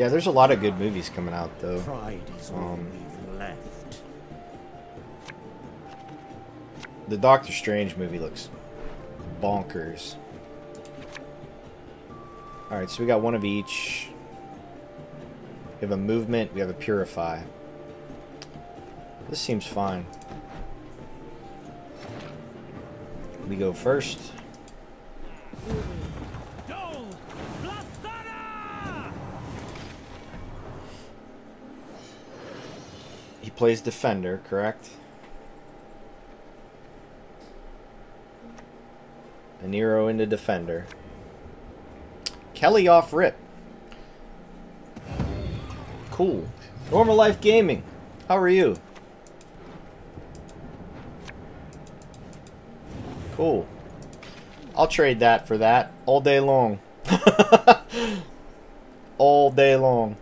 Yeah, there's a lot of good movies coming out though. Pride is Um, left. The Doctor Strange movie looks bonkers. Alright, so we got one of each. We have a movement, we have a purify. This seems fine. We go first. He plays defender, correct? A Nero into defender. Kelly off rip. Cool. Normal Life Gaming. How are you? Cool. I'll trade that for that all day long. all day long.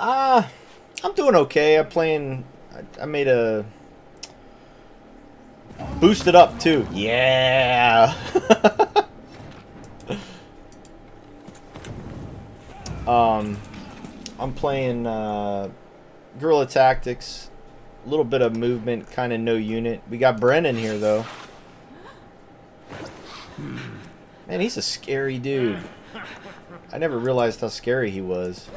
Ah, I'm doing okay. I'm playing. I, I made a boosted up too. Yeah. um, I'm playing uh, guerrilla tactics. A little bit of movement, kind of no unit. We got Brennan here though. Man, he's a scary dude. I never realized how scary he was.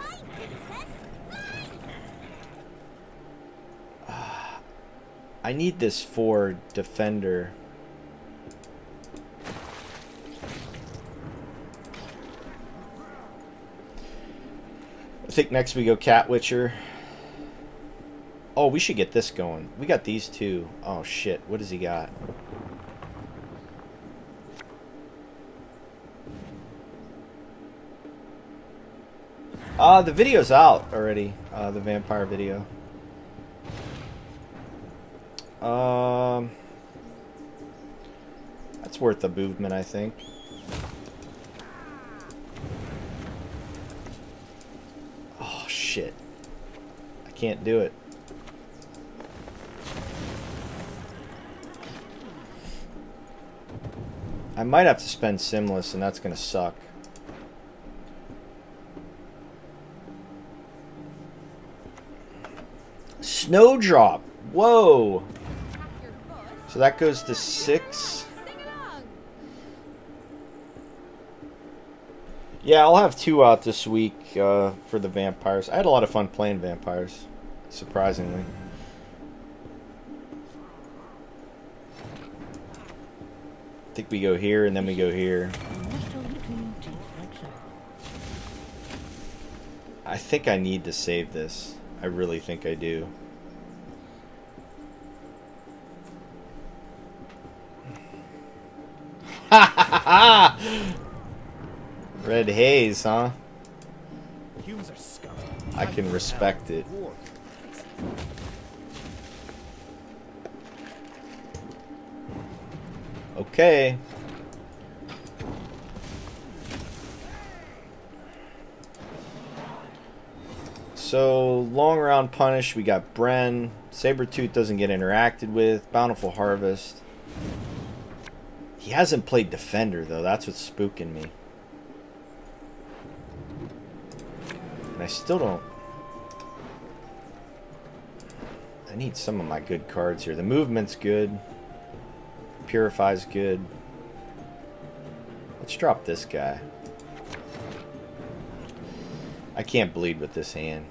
I need this for defender. I think next we go Cat Witcher. Oh, we should get this going. We got these two. Oh shit, what does he got? Uh, the video's out already. Uh, the vampire video. Um, that's worth a movement, I think. Oh shit! I can't do it. I might have to spend Simlas, and that's gonna suck. Snowdrop. Whoa. So that goes to six. Yeah, I'll have two out this week uh, for the vampires. I had a lot of fun playing vampires, surprisingly. I think we go here and then we go here. I think I need to save this. I really think I do. Red haze, huh? I can respect it. Okay. So, long round punish, we got Bren. Sabretooth doesn't get interacted with. Bountiful Harvest. He hasn't played Defender, though. That's what's spooking me. And I still don't... I need some of my good cards here. The movement's good. Purify's good. Let's drop this guy. I can't bleed with this hand.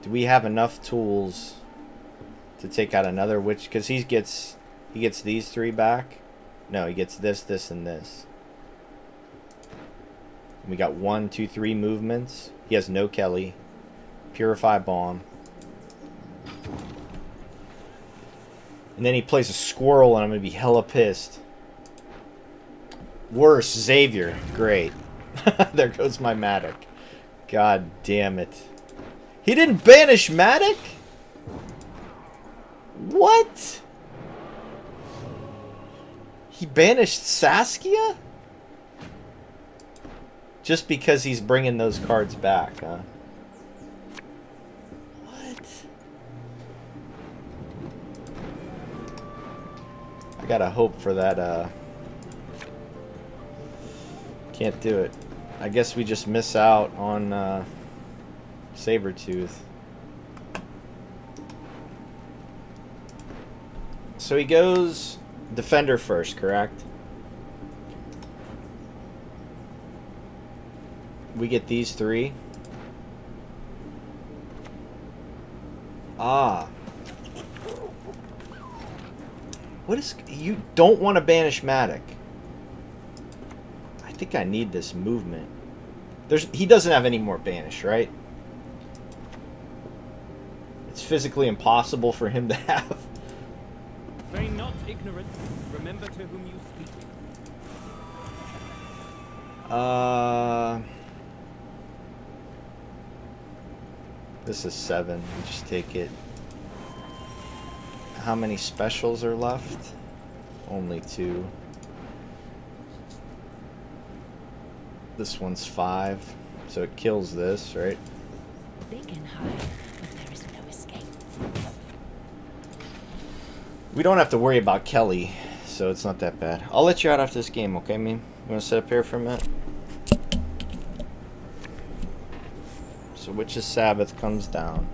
Do we have enough tools to take out another witch? Because he gets he gets these three back. No, he gets this, this, and this. We got one, two, three movements. He has no Kelly. Purify Bomb. And then he plays a squirrel and I'm going to be hella pissed. Worse, Xavier. Great. there goes my Matic. God damn it. He didn't banish Matic? What? He banished Saskia? Just because he's bringing those cards back, huh? What? I gotta hope for that, uh... Can't do it. I guess we just miss out on, uh... Sabretooth. So he goes Defender first, correct? We get these three. Ah. What is... You don't want to banish Matic. I think I need this movement. There's He doesn't have any more banish, right? It's physically impossible for him to have. To whom you speak. Uh... This is seven. We just take it. How many specials are left? Only two. This one's five. So it kills this, right? They can hide, but there is no escape. We don't have to worry about Kelly, so it's not that bad. I'll let you out after this game, okay, me? You want to sit up here for a minute? So Witch's Sabbath comes down.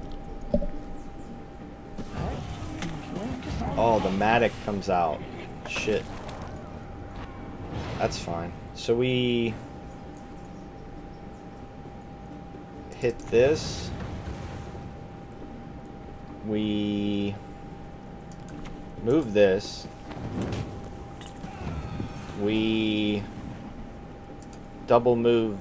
Oh, the Matic comes out. Shit. That's fine. So we hit this. We move this. We double move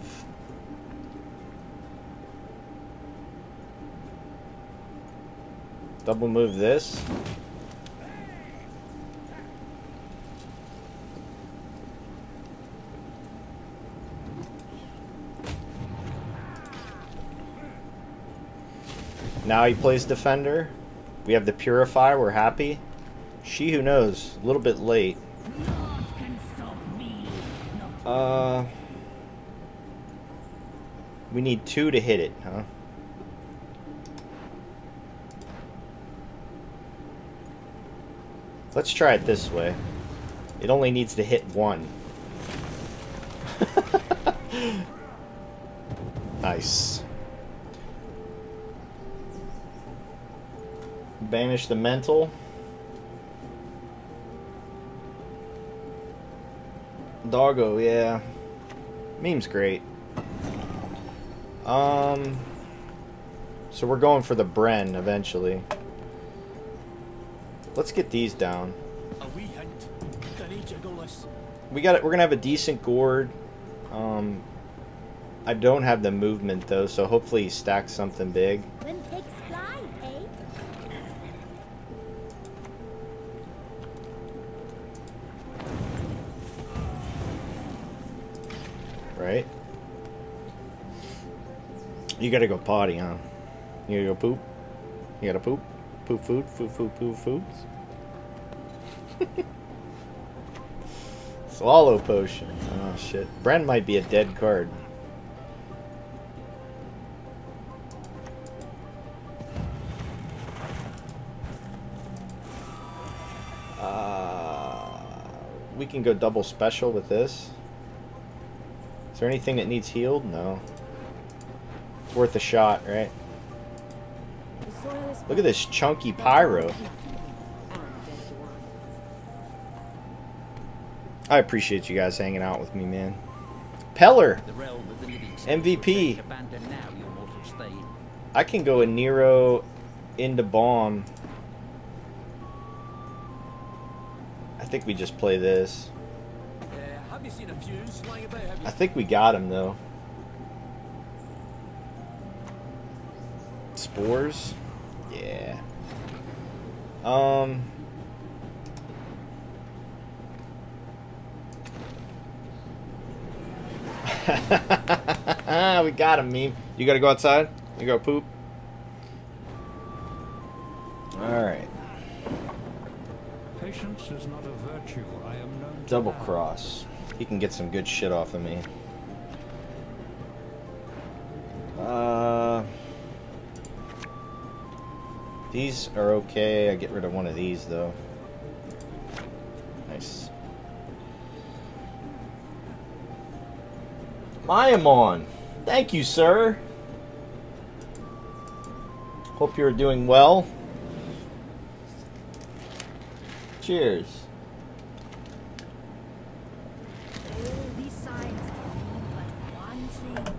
double move this. Now he plays defender. We have the purify. We're happy. She who knows. A little bit late. Uh, we need two to hit it, huh? Let's try it this way. It only needs to hit one. nice. Banish the mental. Doggo, yeah. Meme's great. Um, so we're going for the Bren eventually. Let's get these down. We got it. We're gonna have a decent gourd. Um, I don't have the movement though, so hopefully he stacks something big. You gotta go potty, huh? You gotta go poop? You gotta poop? Poop food? Food, food, poop foods? Swallow potion. Oh shit. Bren might be a dead card. Uh, we can go double special with this. Is there anything that needs healed? No. Worth a shot, right? The soil is Look at this chunky pyro. I appreciate you guys hanging out with me, man. Pellar, The realm of the living MVP. Abandon now your mortal state. I can go a Nero into bomb. I think we just play this. have you seen a fuse lying about? Have I think we got him though. Spores? Yeah. Um. we got him, meme. You gotta go outside? You go poop? Alright. Patience is not a virtue. I am known Double cross. He can get some good shit off of me. Uh, these are okay. I get rid of one of these though. I Nice. Mayamon. Thank you, sir. Hope you're doing well. Cheers. All these signs can mean but one thing.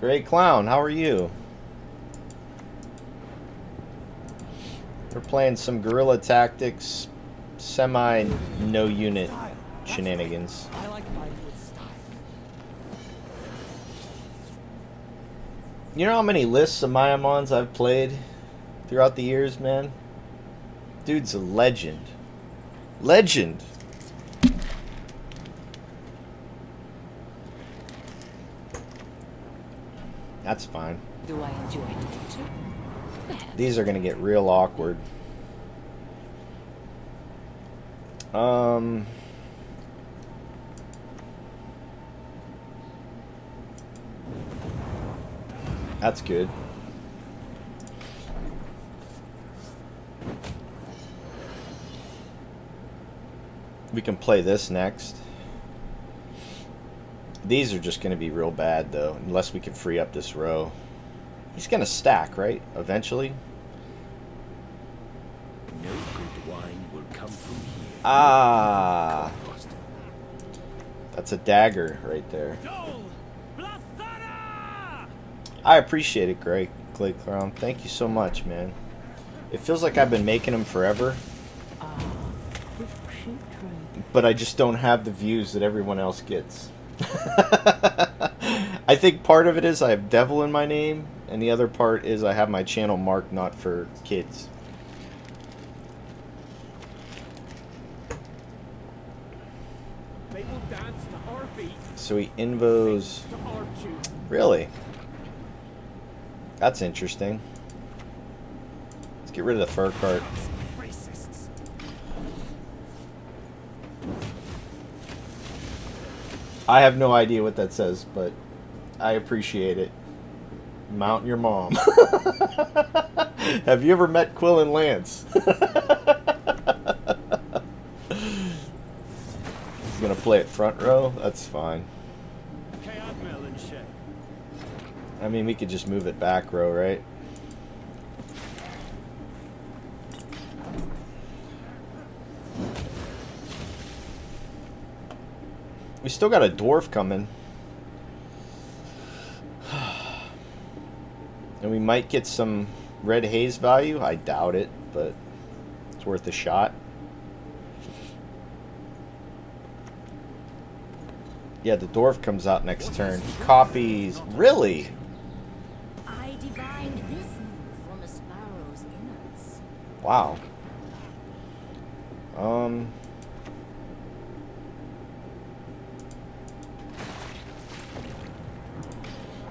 Great Clown, how are you? We're playing some guerrilla tactics, semi no unit shenanigans. I like mine with style. You know how many lists of Mayamons I've played throughout the years, man? Dude's a legend. Legend! That's fine. Do I enjoy torture? These are gonna get real awkward. Um. That's good. We can play this next. These are just going to be real bad, though, unless we can free up this row. He's going to stack, right? Eventually. No good wine will come from here. Ah. That's a dagger right there. I appreciate it, Greg. Clay Crown. Thank you so much, man. It feels like I've been making them forever, Ah, this sheep tree. but I just don't have the views that everyone else gets. I think part of it is I have devil in my name, and the other part is I have my channel marked not for kids. They will dance to our beat, So he invos. to our tune. Really? That's interesting. Let's get rid of the fur cart. I have no idea what that says, but I appreciate it. Mount your mom. have you ever met Quill and Lance? He's gonna play it front row? That's fine. Admiral and Shay. I mean, we could just move it back row, right? We still got a dwarf coming. And we might get some red haze value. I doubt it, but it's worth a shot. Yeah, the dwarf comes out next turn. He copies. Really? I divined this move from a sparrow's innards. Wow. Um.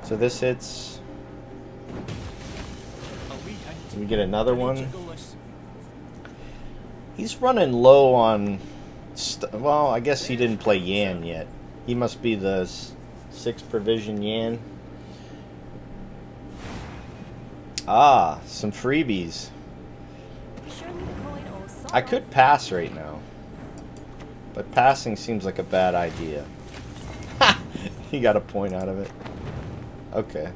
So this hits. We get another one. He's running low on. Well, I guess he didn't play Yan yet. He must be the six provision Yan. Ah, some freebies. I could pass right now. But passing seems like a bad idea. He got a point out of it. Okay.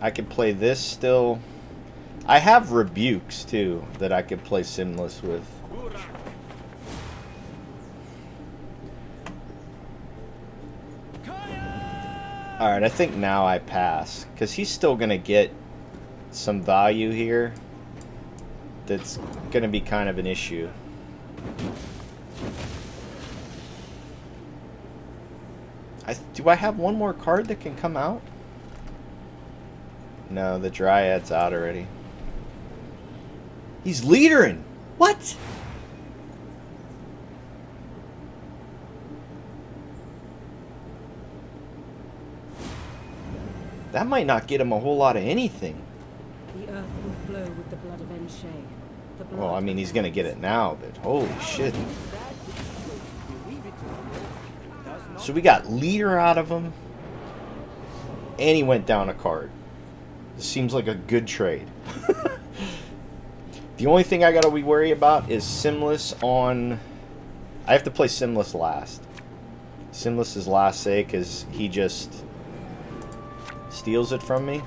I could play this still. I have rebukes too that I could play sinless with. Alright, I think now I pass. Because he's still going to get some value here that's going to be kind of an issue. I, do I have one more card that can come out? No, the Dryad's out already. He's leadering! What? That might not get him a whole lot of anything. The earth will flow with the blood of Enshay. The blood Well, I mean, he's going to get it now, but holy shit. So we got leader out of him. And he went down a card. This seems like a good trade. the only thing I gotta be worried about is Simlas on... I have to play Simlas last. Simlas is last say because he just steals it from me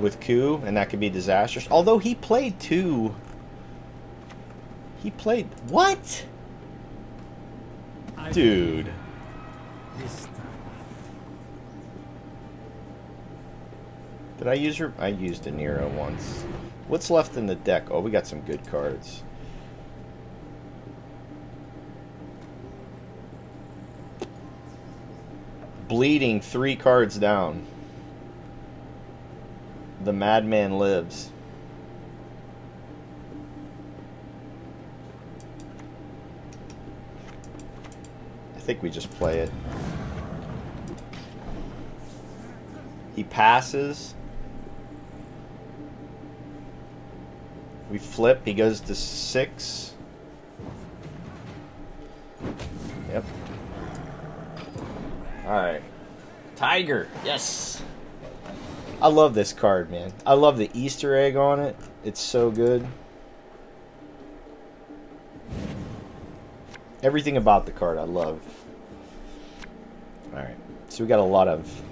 with coup, and that could be disastrous. Although he played two. He played what? Dude. Did I use her? I used a Nero once. What's left in the deck? Oh, we got some good cards. Bleeding three cards down. The Madman Lives. Think we just play it. He passes. We flip. He goes to six. Yep. Alright. Tiger. Yes. I love this card, man. I love the Easter egg on it. It's so good. Everything about the card I love. Alright. So we got a lot of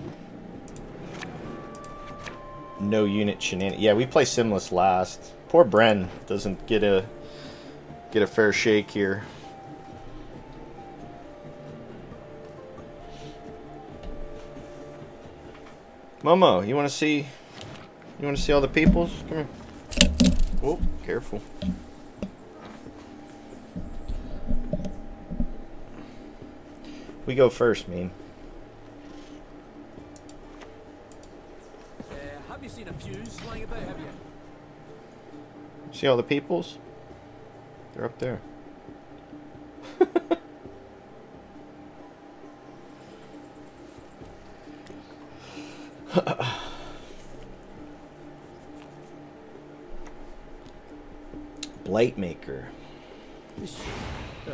no unit shenanigans. Yeah, we play Simlas last. Poor Bren doesn't get a get a fair shake here. Momo, you want to see? You want to see all the peoples? Come here. Oh, careful. We go first, mean. Uh, have you seen a fuse lying about, have you? See all the peoples? They're up there. Blight Maker. A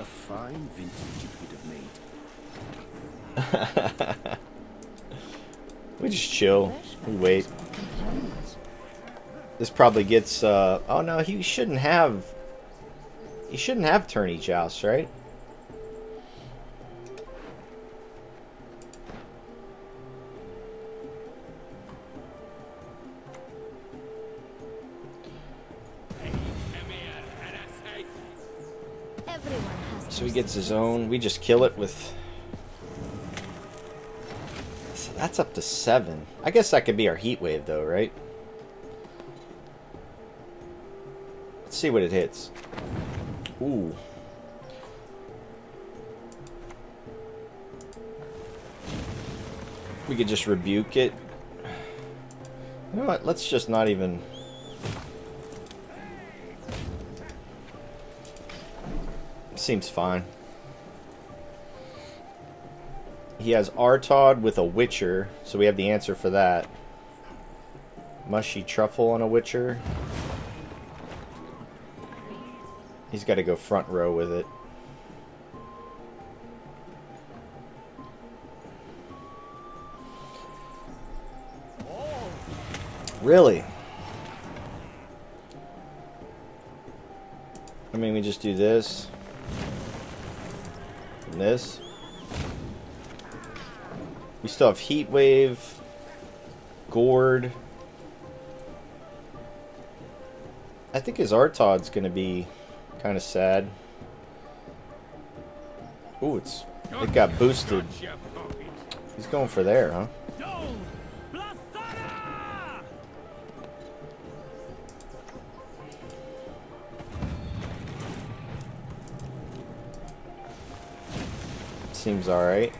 fine vintage it would have made. We just chill. We wait. This probably gets, uh... Oh, no, he shouldn't have... He shouldn't have tourney joust, right? So he gets his own. We just kill it with... That's up to seven. I guess that could be our heat wave, though, right? Let's see what it hits. Ooh. We could just rebuke it. You know what? Let's just not even... Seems fine. He has Artaud with a Witcher, so we have the answer for that. Mushy Truffle on a Witcher. He's got to go front row with it. Really? I mean, we just do this. And this. We still have Heat Wave. Gourd. I think his Artaud's going to be kind of sad. Ooh, it's it got boosted. He's going for there, huh? Seems alright.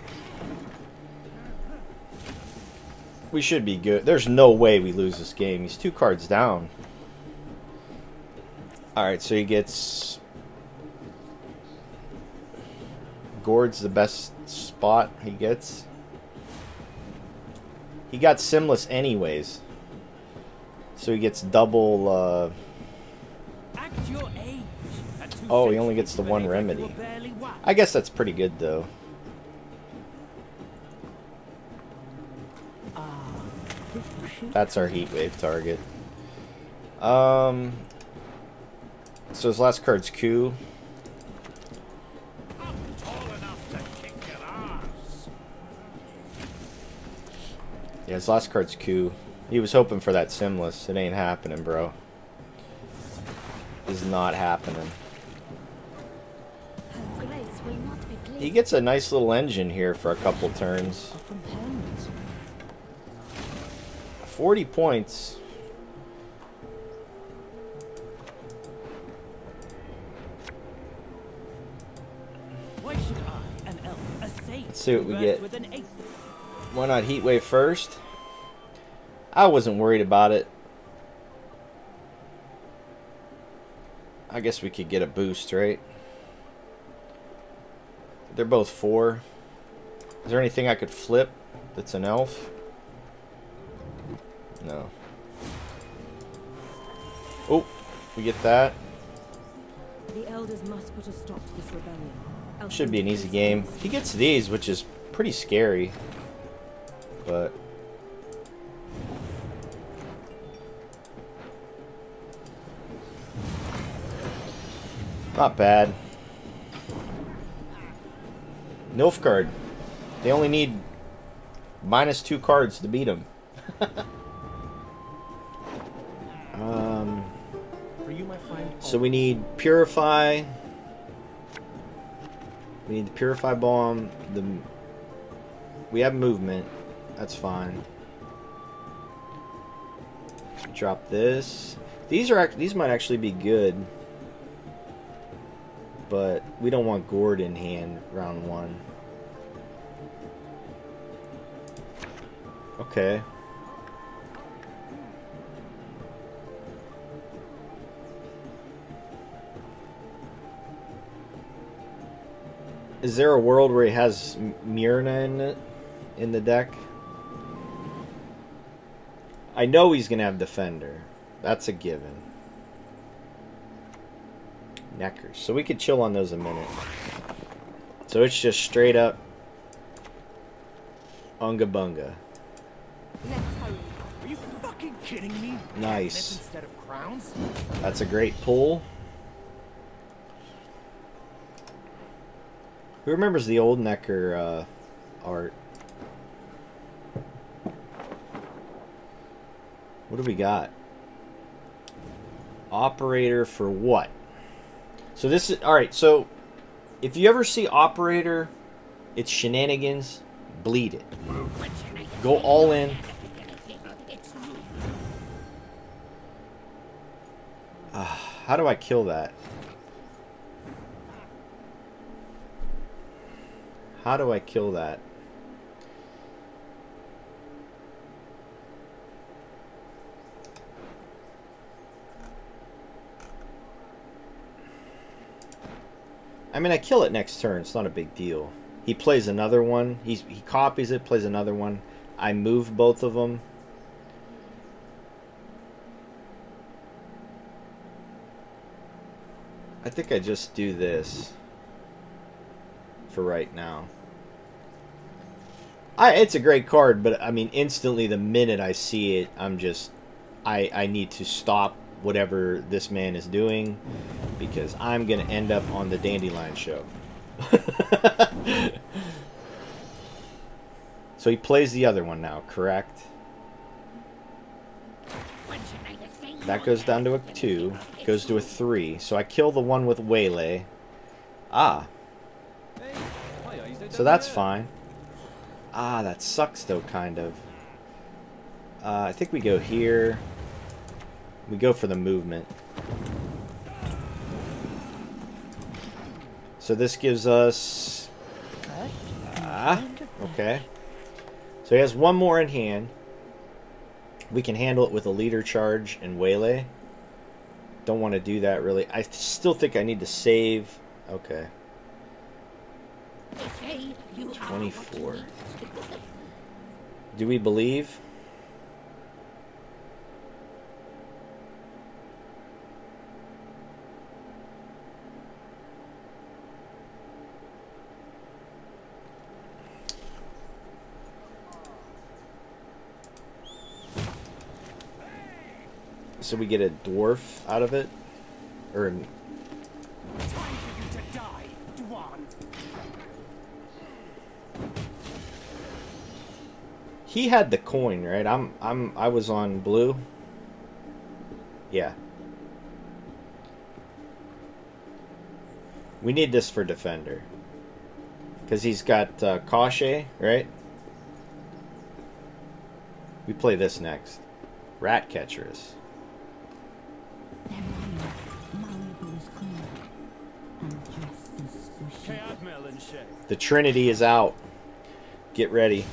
We should be good. There's no way we lose this game. He's two cards down. Alright, so he gets... Gord's the best spot he gets. He got Simlas anyways. So he gets double... Uh... Act your age. At two Oh, he only gets the one remedy. I guess that's pretty good, though. That's our heat wave target. Um. So his last card's Q. Yeah, his last card's Q. He was hoping for that Simlas. It ain't happening, bro. Is not happening. Her grace will not be pleased. He gets a nice little engine here for a couple turns. 40 points. Why should I, an elf, a saint, Let's see what we get. with an? Why not Heat Wave first? I wasn't worried about it. I guess we could get a boost, right? They're both four. Is there anything I could flip that's an elf? No. Oh, we get that. The elders must put a stop to this rebellion. Should be an easy game. He gets these, which is pretty scary. But not bad. Nilfgaard. They only need minus two cards to beat him. So we need purify. We need the purify bomb. The we have movement. That's fine. Drop this. These are these might actually be good, but we don't want Gord in hand round one. Okay. Is there a world where he has Myrna in it in the deck? I know he's gonna have Defender. That's a given. Nekkers. So we could chill on those a minute. So it's just straight up Unga Bunga. Are you fucking kidding me? Nice. Instead of crowns? That's a great pull. Who remembers the old Nekker uh, art? What do we got? Operator for what? So this is all right. So if you ever see operator, it's shenanigans. Bleed it. Go all in. Ah, how do I kill that? How do I kill that? I mean, I kill it next turn. It's not a big deal. He plays another one. He's, he copies it, plays another one. I move both of them. I think I just do this for right now. I it's a great card, but I mean instantly the minute I see it, I'm just I I need to stop whatever this man is doing because I'm going to end up on the Dandelion show. so he plays the other one now, correct? That goes down to a 2. Goes to a 3. So I kill the one with Waylay. Ah. So that's fine. Ah, that sucks though, kind of. Uh, I think we go here. We go for the movement. So this gives us... Ah, okay. So he has one more in hand. We can handle it with a leader charge and waylay. Don't want to do that really. I still think I need to save. Okay. 24. Do we believe? so we get a dwarf out of it. Or he had the coin, right? I'm I'm I was on blue. Yeah. We need this for defender. Cuz he's got uh, right? We play this next. Rat catchers. The Trinity is out. Get ready.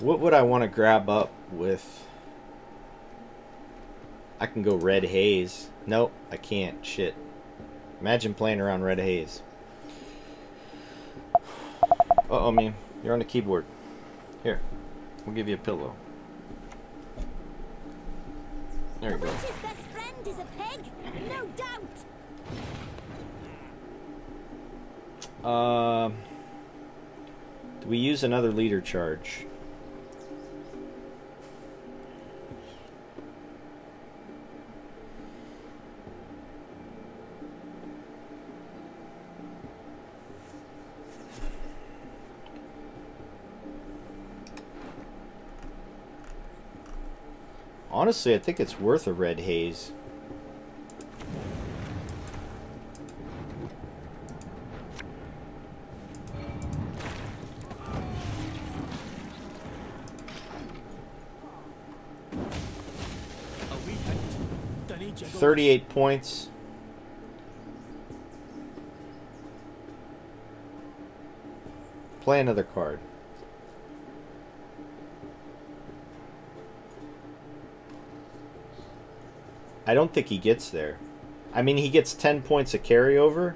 What would I want to grab up with? I can go Red Haze. Nope, I can't. Shit. Imagine playing around Red Haze. Uh oh, man. You're on the keyboard. Here. We'll give you a pillow. There you go. Witch's best friend is a pig, no doubt. Um, do we use another leader charge? Honestly, I think it's worth a red haze. 38 points. Play another card. I don't think he gets there. I mean, he gets 10 points of carryover.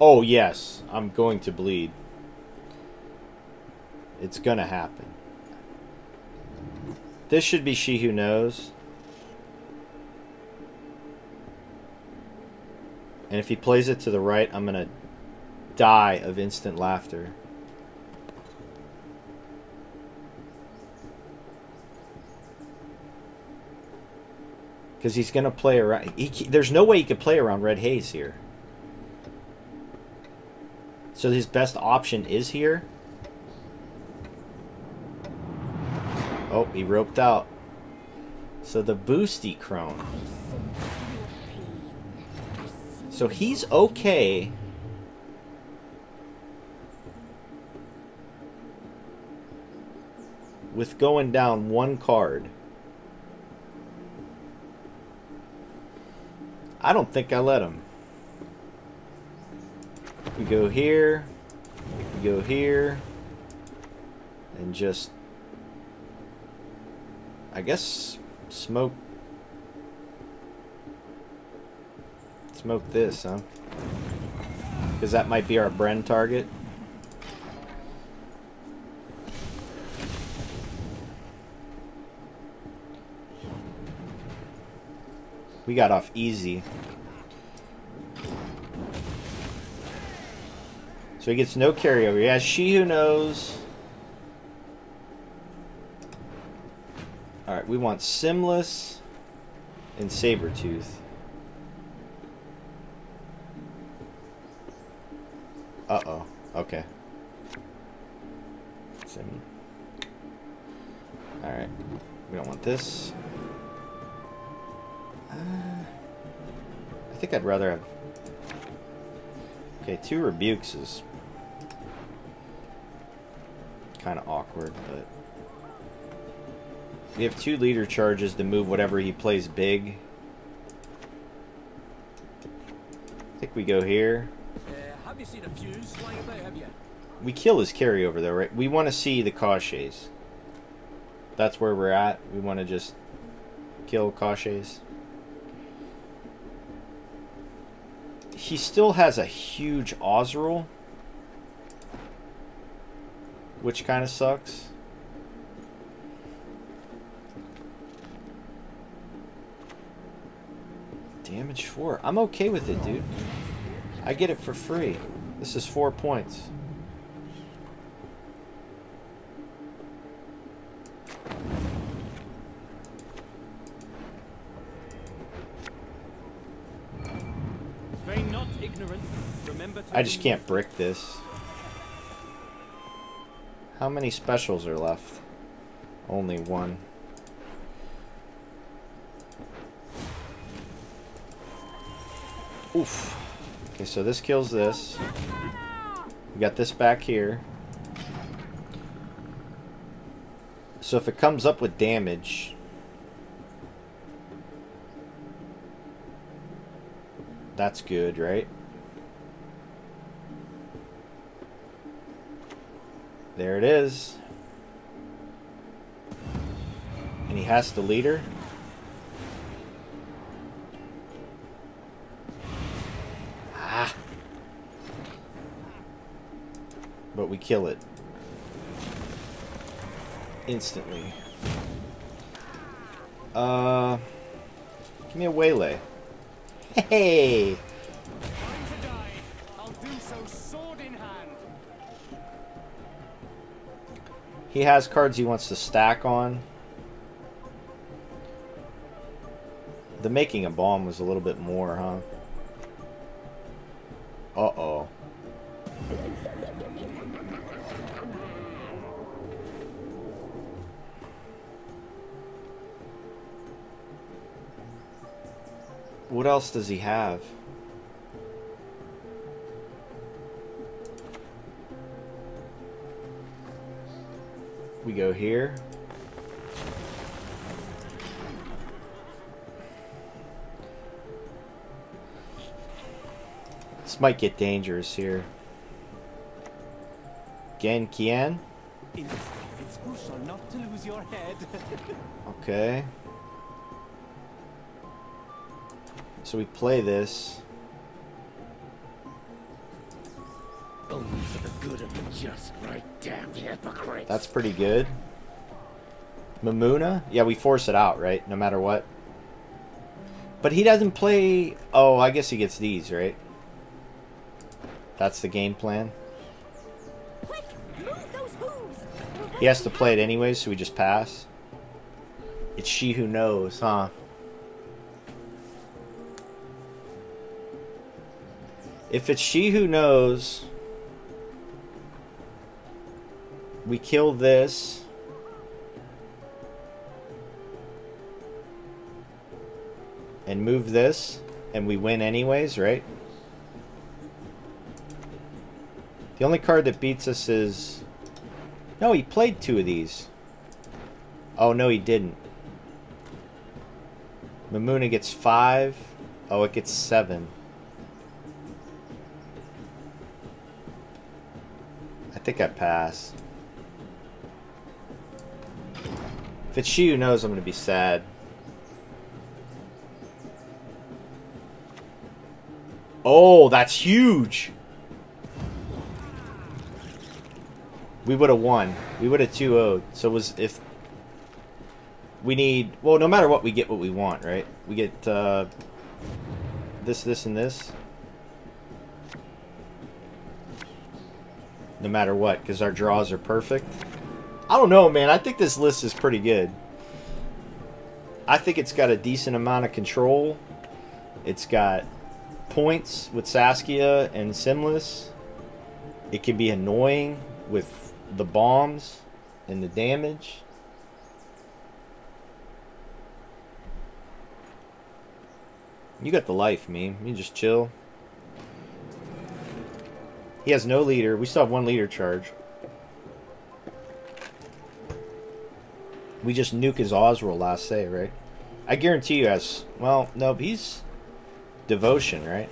Oh, yes. I'm going to bleed. It's gonna happen. This should be She Who Knows. And if he plays it to the right, I'm gonna die of instant laughter. Because he's gonna play around. He, there's no way he could play around Red Haze here. So his best option is here. Oh, he roped out. So the boosty crone. So he's okay. With going down one card. I don't think I let him. We go here. We go here. And just I guess smoke smoke this, huh? Because that might be our Bren target. We got off easy. So he gets no carryover. He has She Who Knows. Alright, we want Simlas and Sabretooth. Uh-oh. Okay. Alright. We don't want this. Uh, I think I'd rather have... Okay, two rebukes is kind of awkward, but... We have two leader charges to move whatever he plays big. I think we go here. Uh, have you seen a fuse lying about, have you? We kill his carryover though, right? We want to see the Koshes. That's where we're at. We want to just kill Koshes. He still has a huge Ozzrel. Which kind of sucks. Damage 4. I'm okay with it, dude. I get it for free. This is four points. I just can't brick this. How many specials are left? Only one. Oof. Okay, so this kills this. We got this back here. So if it comes up with damage... That's good, right? There it is. And he has the leader. Ah. But we kill it. Instantly. Uh, give me a waylay. Hey! He has cards he wants to stack on. The making a bomb was a little bit more, huh? Uh-oh. What else does he have? We go here. This might get dangerous here. Gen Kian? It's crucial not to lose your head. Okay. So we play this. The good of the just, right? Damn hypocrites. That's pretty good. Mamuna? Yeah, we force it out, right? No matter what. But he doesn't play... Oh, I guess he gets these, right? That's the game plan. Quick, move those hooves. He has to play it anyways, so we just pass. It's she who knows, huh? If it's she who knows, we kill this. And move this, and we win anyways, right? The only card that beats us is... No, he played two of these. Oh, no, he didn't. Mamuna gets five. Oh, it gets seven. I think I pass. If it's she who knows, I'm going to be sad. Oh, that's huge! We would have won. We would have 2 0 So was if we need well no matter what we get what we want, right? We get uh this, this, and this. No matter what, because our draws are perfect. I don't know, man. I think this list is pretty good. I think it's got a decent amount of control. It's got points with Saskia and Simlas. It can be annoying with the bombs and the damage. You got the life, meme. You just chill. He has no leader. We still have one leader charge. We just nuke his Oswald last say, right? I guarantee you has... Well, no, he's... Devotion, right?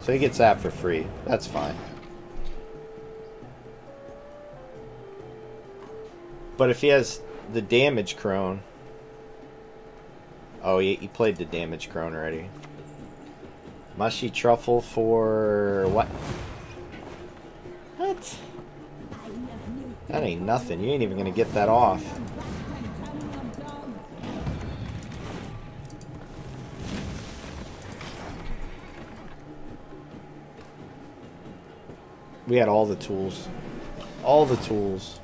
So he gets that for free. That's fine. But if he has the damage crone... Oh, he, he played the damage crone already. Mushy truffle for... What? That ain't nothing. You ain't even gonna get that off. We had all the tools. All the tools.